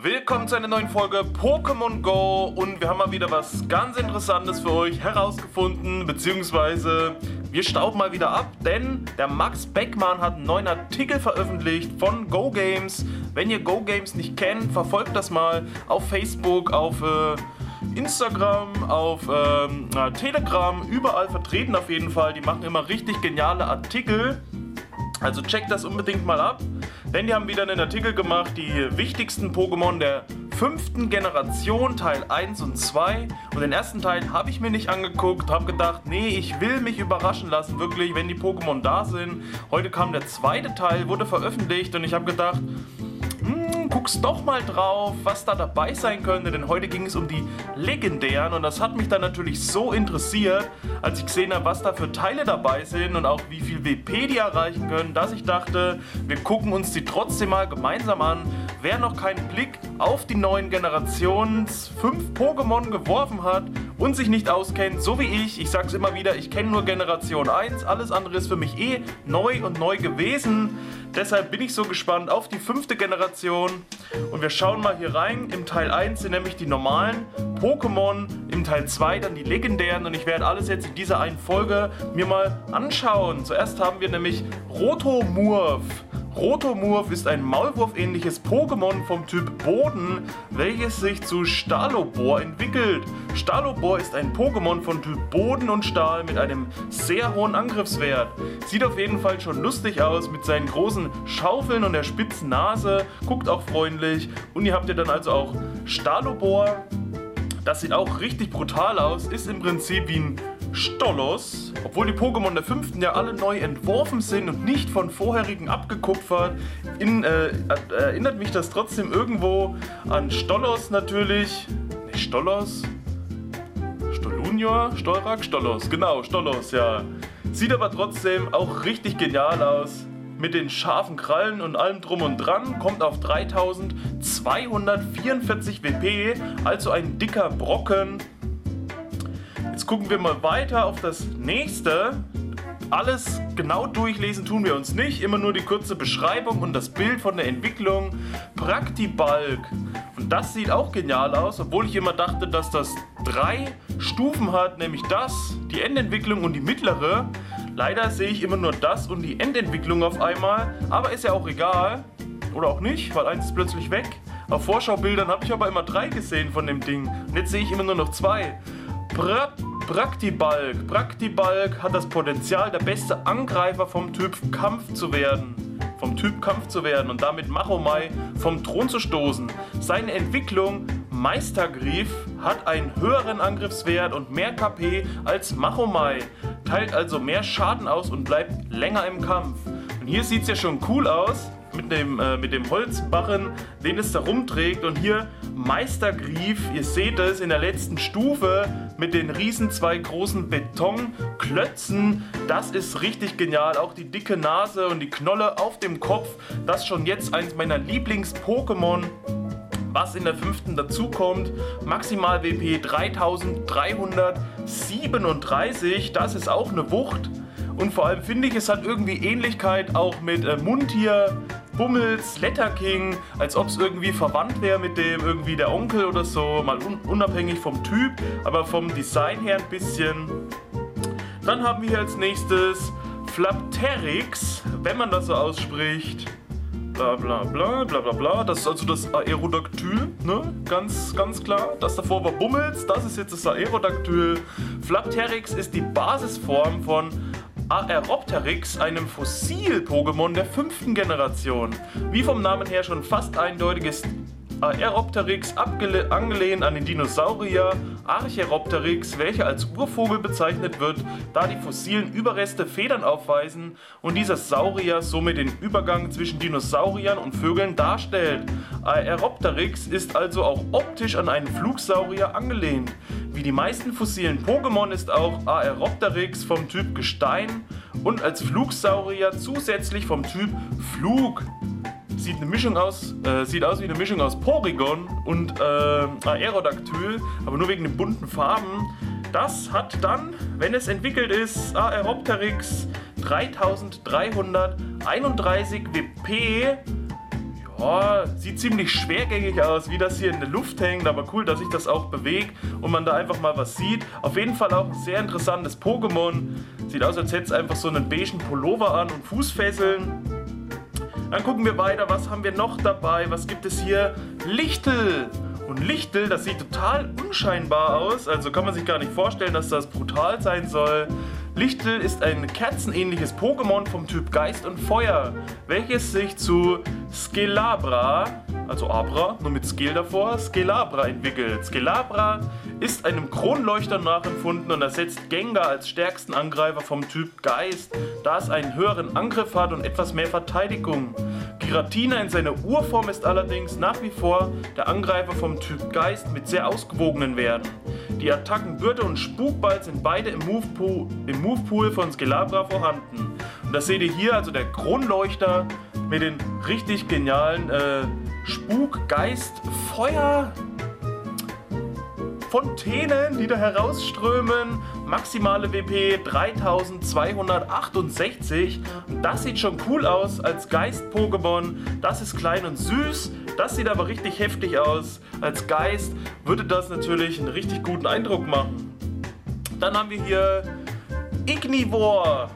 Willkommen zu einer neuen Folge Pokémon Go und wir haben mal wieder was ganz Interessantes für euch herausgefunden, beziehungsweise wir stauben mal wieder ab, denn der Max Beckmann hat einen neuen Artikel veröffentlicht von Go Games. Wenn ihr Go Games nicht kennt, verfolgt das mal auf Facebook, auf äh, Instagram, auf ähm, Telegram, überall vertreten auf jeden Fall. Die machen immer richtig geniale Artikel. Also checkt das unbedingt mal ab. Denn die haben wieder einen Artikel gemacht, die wichtigsten Pokémon der fünften Generation, Teil 1 und 2. Und den ersten Teil habe ich mir nicht angeguckt, habe gedacht, nee, ich will mich überraschen lassen, wirklich, wenn die Pokémon da sind. Heute kam der zweite Teil, wurde veröffentlicht und ich habe gedacht, guckst doch mal drauf, was da dabei sein könnte, denn heute ging es um die legendären und das hat mich dann natürlich so interessiert, als ich gesehen habe, was da für Teile dabei sind und auch wie viel WP die erreichen können, dass ich dachte, wir gucken uns die trotzdem mal gemeinsam an. Wer noch keinen Blick auf die neuen Generations 5 Pokémon geworfen hat und sich nicht auskennt, so wie ich, ich sag's immer wieder, ich kenne nur Generation 1, alles andere ist für mich eh neu und neu gewesen. Deshalb bin ich so gespannt auf die fünfte Generation. Und wir schauen mal hier rein. Im Teil 1 sind nämlich die normalen Pokémon, im Teil 2 dann die legendären. Und ich werde alles jetzt in dieser einen Folge mir mal anschauen. Zuerst haben wir nämlich Rotomurf. Rotomurf ist ein Maulwurf-ähnliches Pokémon vom Typ Boden, welches sich zu Stalobor entwickelt. Stalobor ist ein Pokémon von Typ Boden und Stahl mit einem sehr hohen Angriffswert. Sieht auf jeden Fall schon lustig aus mit seinen großen Schaufeln und der spitzen Nase, guckt auch freundlich. Und ihr habt ja dann also auch Stalobor. Das sieht auch richtig brutal aus, ist im Prinzip wie ein Stolos. Obwohl die Pokémon der fünften ja alle neu entworfen sind und nicht von vorherigen abgekupfert, in, äh, erinnert mich das trotzdem irgendwo an Stolos natürlich. Ne, Stolos? Stolunior? Stolrak? Stolos, genau, Stolos, ja. Sieht aber trotzdem auch richtig genial aus. Mit den scharfen Krallen und allem drum und dran kommt auf 3244 WP, also ein dicker Brocken Jetzt gucken wir mal weiter auf das nächste. Alles genau durchlesen tun wir uns nicht, immer nur die kurze Beschreibung und das Bild von der Entwicklung. Praktibalk. Und das sieht auch genial aus, obwohl ich immer dachte, dass das drei Stufen hat, nämlich das, die Endentwicklung und die mittlere. Leider sehe ich immer nur das und die Endentwicklung auf einmal, aber ist ja auch egal. Oder auch nicht, weil eins ist plötzlich weg. Auf Vorschaubildern habe ich aber immer drei gesehen von dem Ding. Und jetzt sehe ich immer nur noch zwei. Pra Praktibalk. Praktibalk hat das Potenzial, der beste Angreifer vom Typ Kampf zu werden. Vom Typ Kampf zu werden und damit Machomai vom Thron zu stoßen. Seine Entwicklung Meistergrief hat einen höheren Angriffswert und mehr KP als Machomai, teilt also mehr Schaden aus und bleibt länger im Kampf. Und hier sieht es ja schon cool aus mit dem, äh, mit dem Holzbarren, den es da rumträgt. Und hier Meistergrief, ihr seht es in der letzten Stufe mit den riesen zwei großen Betonklötzen. Das ist richtig genial. Auch die dicke Nase und die Knolle auf dem Kopf. Das ist schon jetzt eins meiner Lieblings-Pokémon was in der fünften dazukommt. Maximal WP 3337, das ist auch eine Wucht. Und vor allem finde ich, es hat irgendwie Ähnlichkeit auch mit äh, Mundtier, Bummels, Letterking, als ob es irgendwie verwandt wäre mit dem irgendwie der Onkel oder so, mal un unabhängig vom Typ, aber vom Design her ein bisschen. Dann haben wir hier als nächstes Flapterix, wenn man das so ausspricht. Bla bla bla bla bla bla. Das ist also das Aerodactyl, ne? Ganz, ganz klar. Das davor war Bummels, das ist jetzt das Aerodactyl. Flapterix ist die Basisform von Aeropteryx, einem Fossil-Pokémon der fünften Generation. Wie vom Namen her schon fast eindeutig ist Aeropteryx angelehnt an den Dinosaurier Archeropteryx, welcher als Urvogel bezeichnet wird, da die fossilen Überreste Federn aufweisen und dieser Saurier somit den Übergang zwischen Dinosauriern und Vögeln darstellt. Aeropteryx ist also auch optisch an einen Flugsaurier angelehnt. Wie die meisten fossilen Pokémon ist auch Aeropteryx vom Typ Gestein und als Flugsaurier zusätzlich vom Typ Flug. Sieht, eine Mischung aus, äh, sieht aus wie eine Mischung aus Porygon und äh, Aerodactyl, aber nur wegen den bunten Farben. Das hat dann, wenn es entwickelt ist, Aeropteryx 3331 WP Oh, sieht ziemlich schwergängig aus, wie das hier in der Luft hängt, aber cool, dass sich das auch bewegt und man da einfach mal was sieht. Auf jeden Fall auch ein sehr interessantes Pokémon. Sieht aus, als hätte es einfach so einen beigen Pullover an und Fußfesseln. Dann gucken wir weiter, was haben wir noch dabei? Was gibt es hier? Lichtel! Und Lichtel, das sieht total unscheinbar aus, also kann man sich gar nicht vorstellen, dass das brutal sein soll. Lichtel ist ein kerzenähnliches Pokémon vom Typ Geist und Feuer, welches sich zu Skelabra, also Abra, nur mit Skel davor, Skelabra entwickelt. Skelabra ist einem Kronleuchter nachempfunden und ersetzt Gengar als stärksten Angreifer vom Typ Geist, da es einen höheren Angriff hat und etwas mehr Verteidigung. Giratina in seiner Urform ist allerdings nach wie vor der Angreifer vom Typ Geist mit sehr ausgewogenen Werten. Die Attacken Bürde und Spukball sind beide im Move, Pool, im Move Pool von Skelabra vorhanden. Und das seht ihr hier, also der Kronleuchter mit den richtig genialen äh, Spuk, Geist, Feuer, Fontänen, die da herausströmen. Maximale WP 3268. Und das sieht schon cool aus als Geist-Pokémon. Das ist klein und süß. Das sieht aber richtig heftig aus. Als Geist würde das natürlich einen richtig guten Eindruck machen. Dann haben wir hier Ignivore.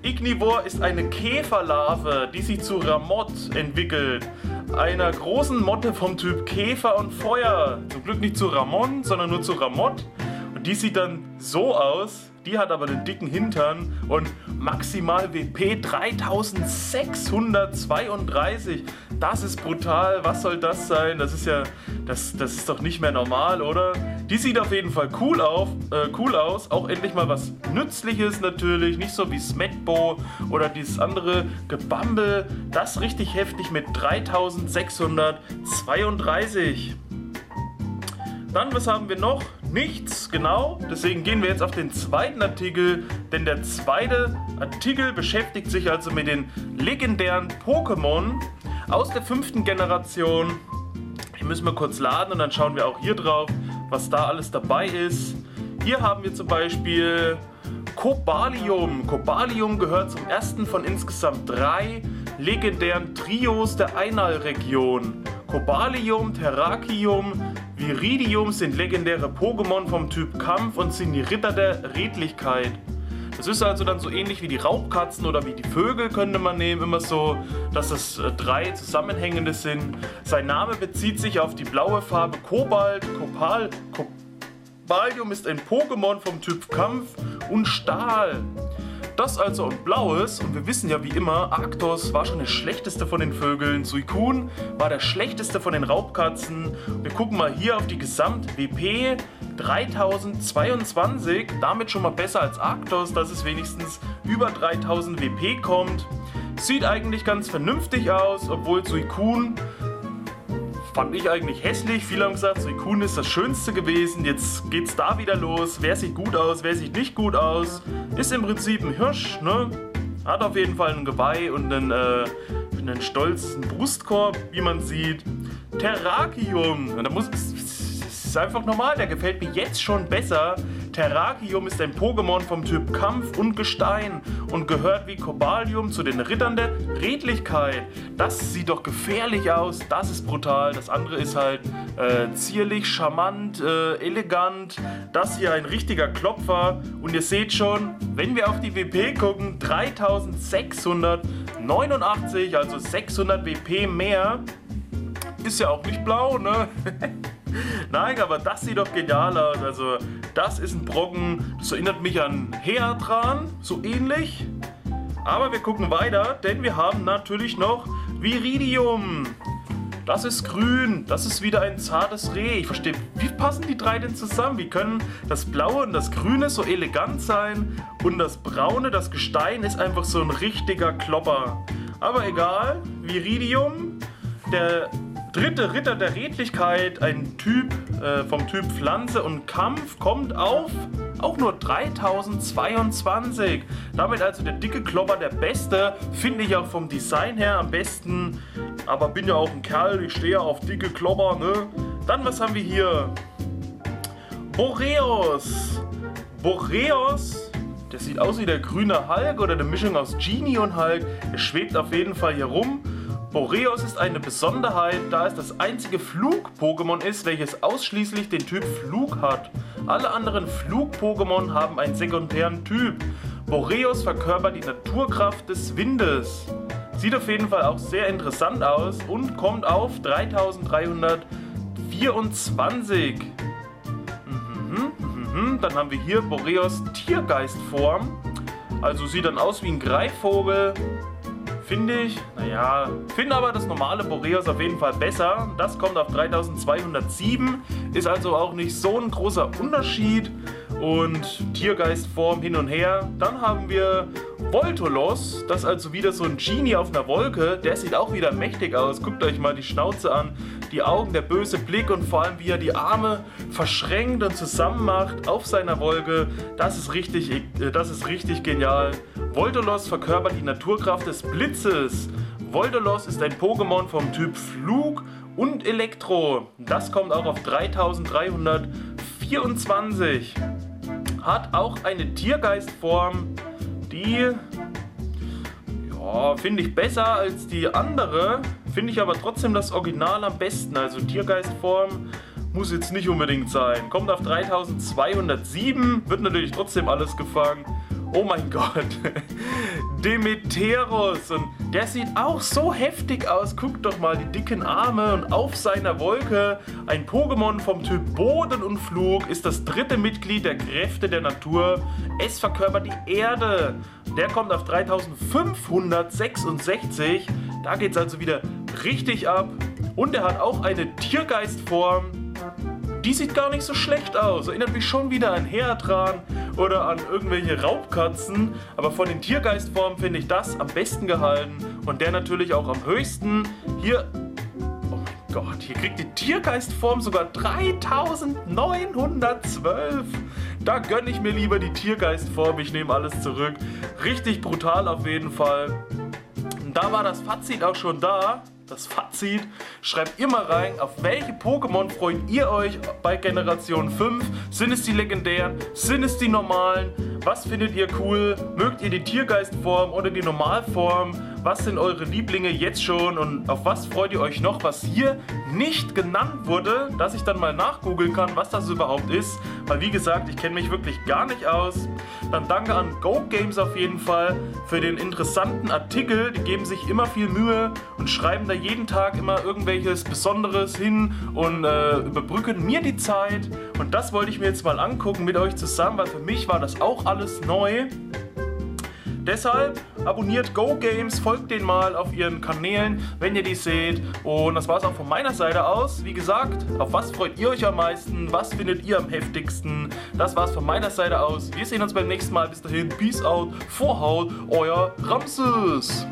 Ignivore ist eine Käferlarve, die sich zu Ramott entwickelt einer großen Motte vom Typ Käfer und Feuer. Zum Glück nicht zu Ramon, sondern nur zu Ramott. Und die sieht dann so aus. Die hat aber den dicken Hintern und maximal WP 3632. Das ist brutal. Was soll das sein? Das ist ja, das, das ist doch nicht mehr normal, oder? Die sieht auf jeden Fall cool, auf, äh, cool aus. Auch endlich mal was Nützliches natürlich. Nicht so wie Smetbo oder dieses andere Gebumble. Das richtig heftig mit 3632. Dann, was haben wir noch? Nichts, genau. Deswegen gehen wir jetzt auf den zweiten Artikel, denn der zweite Artikel beschäftigt sich also mit den legendären Pokémon aus der fünften Generation. Hier müssen wir kurz laden und dann schauen wir auch hier drauf, was da alles dabei ist. Hier haben wir zum Beispiel Cobalium. Cobalium gehört zum ersten von insgesamt drei legendären Trios der Einal-Region. Cobalium, Terrakium, Viridium sind legendäre Pokémon vom Typ Kampf und sind die Ritter der Redlichkeit. Das ist also dann so ähnlich wie die Raubkatzen oder wie die Vögel könnte man nehmen, immer so, dass es äh, drei zusammenhängende sind. Sein Name bezieht sich auf die blaue Farbe Kobalt. Kopal, Kobalium ist ein Pokémon vom Typ Kampf und Stahl. Das also und Blaues, und wir wissen ja wie immer, Arktos war schon der schlechteste von den Vögeln, Suikun war der schlechteste von den Raubkatzen. Wir gucken mal hier auf die Gesamt-WP 3022, damit schon mal besser als Arktos, dass es wenigstens über 3000 WP kommt. Sieht eigentlich ganz vernünftig aus, obwohl Suikun fand ich eigentlich hässlich. Viele haben gesagt, Suikun ist das Schönste gewesen. Jetzt geht's da wieder los. Wer sieht gut aus, wer sieht nicht gut aus. Ist im Prinzip ein Hirsch, ne? Hat auf jeden Fall ein Geweih und einen, äh, einen stolzen Brustkorb, wie man sieht. Terrakium. Und da muss, ist einfach normal, der gefällt mir jetzt schon besser. Terrakium ist ein Pokémon vom Typ Kampf und Gestein und gehört wie Kobalium zu den Rittern der Redlichkeit. Das sieht doch gefährlich aus, das ist brutal. Das andere ist halt äh, zierlich, charmant, äh, elegant. Das hier ein richtiger Klopfer. Und ihr seht schon, wenn wir auf die WP gucken, 3689, also 600 WP mehr. Ist ja auch nicht blau, ne? Nein, aber das sieht doch genial aus. Also, das ist ein Brocken. Das erinnert mich an Heatran, so ähnlich. Aber wir gucken weiter, denn wir haben natürlich noch Viridium. Das ist grün. Das ist wieder ein zartes Reh. Ich verstehe, wie passen die drei denn zusammen? Wie können das Blaue und das Grüne so elegant sein und das Braune, das Gestein, ist einfach so ein richtiger Klopper. Aber egal, Viridium, der dritte Ritter der Redlichkeit, ein Typ äh, vom Typ Pflanze und Kampf, kommt auf auch nur 3022. Damit also der dicke Klopper der beste, finde ich auch vom Design her am besten. Aber bin ja auch ein Kerl, ich stehe auf dicke Klopper, ne? Dann was haben wir hier? Boreos. Boreos der sieht aus wie der grüne Hulk oder eine Mischung aus Genie und Hulk. Er schwebt auf jeden Fall hier rum Boreos ist eine Besonderheit, da es das einzige Flug-Pokémon ist, welches ausschließlich den Typ Flug hat. Alle anderen Flug-Pokémon haben einen sekundären Typ. Boreos verkörpert die Naturkraft des Windes. Sieht auf jeden Fall auch sehr interessant aus und kommt auf 3324. Mhm, mhm, dann haben wir hier Boreos Tiergeistform. Also sieht dann aus wie ein Greifvogel. Finde ich, naja, finde aber das normale Boreas auf jeden Fall besser. Das kommt auf 3207, ist also auch nicht so ein großer Unterschied. Und Tiergeistform hin und her. Dann haben wir Voltolos, das ist also wieder so ein Genie auf einer Wolke. Der sieht auch wieder mächtig aus. Guckt euch mal die Schnauze an, die Augen, der böse Blick und vor allem wie er die Arme verschränkt und zusammen macht auf seiner Wolke. Das ist richtig, äh, das ist richtig genial. Voltolos verkörpert die Naturkraft des Blitzes. Voltolos ist ein Pokémon vom Typ Flug und Elektro. Das kommt auch auf 3324. Hat auch eine Tiergeistform die ja, finde ich besser als die andere. Finde ich aber trotzdem das Original am besten. Also Tiergeistform muss jetzt nicht unbedingt sein. Kommt auf 3207, wird natürlich trotzdem alles gefangen. Oh mein Gott. Demeteros. Und der sieht auch so heftig aus. Guckt doch mal die dicken Arme und auf seiner Wolke. Ein Pokémon vom Typ Boden und Flug ist das dritte Mitglied der Kräfte der Natur. Es verkörpert die Erde. Der kommt auf 3566. Da geht es also wieder richtig ab. Und er hat auch eine Tiergeistform die sieht gar nicht so schlecht aus. Erinnert mich schon wieder an Heatran oder an irgendwelche Raubkatzen. Aber von den Tiergeistformen finde ich das am besten gehalten. Und der natürlich auch am höchsten. Hier. Oh mein Gott, hier kriegt die Tiergeistform sogar 3912. Da gönne ich mir lieber die Tiergeistform. Ich nehme alles zurück. Richtig brutal auf jeden Fall. Und da war das Fazit auch schon da das Fazit. Schreibt mal rein, auf welche Pokémon freut ihr euch bei Generation 5? Sind es die legendären? Sind es die normalen? Was findet ihr cool? Mögt ihr die Tiergeistform oder die Normalform? Was sind eure Lieblinge jetzt schon und auf was freut ihr euch noch, was hier nicht genannt wurde, dass ich dann mal nachgoogeln kann, was das überhaupt ist? Weil wie gesagt, ich kenne mich wirklich gar nicht aus. Dann danke an Go Games auf jeden Fall für den interessanten Artikel. Die geben sich immer viel Mühe und schreiben da jeden Tag immer irgendwelches Besonderes hin und äh, überbrücken mir die Zeit. Und das wollte ich mir jetzt mal angucken mit euch zusammen, weil für mich war das auch alles neu. Deshalb abonniert Go Games, folgt denen mal auf ihren Kanälen, wenn ihr die seht. Und das war es auch von meiner Seite aus. Wie gesagt, auf was freut ihr euch am meisten? Was findet ihr am heftigsten? Das war es von meiner Seite aus. Wir sehen uns beim nächsten Mal. Bis dahin, Peace out, Vorhaut, euer Ramses.